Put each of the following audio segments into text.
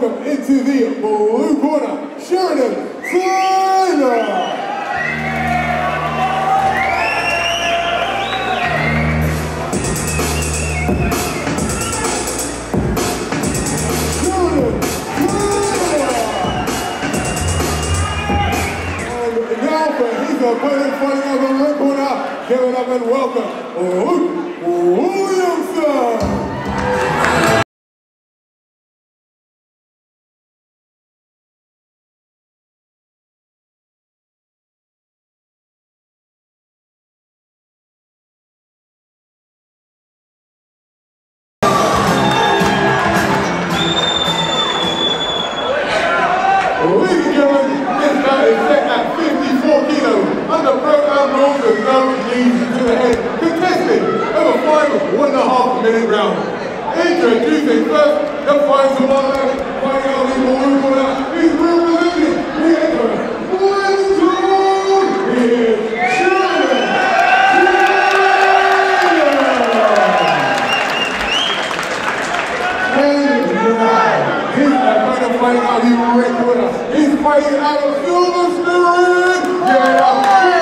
welcome into the blue corner, Sheridan Taylor. His opponent fighting out of the red corner, give it up and welcome Luke Kenny Brown. Introducing first, the fight to one man, fighting out in Marugula, he's representing the Edward Winston! He is Shannon! He's not fighting out in Marugula, he's fighting out of Silver Spirit! Yeah!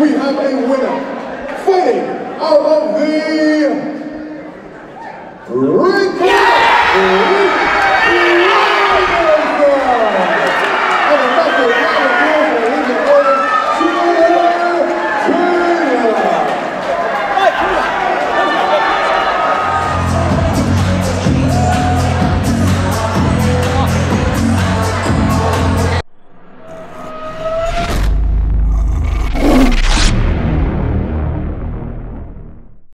We have a winner. Fighting out of the red corner.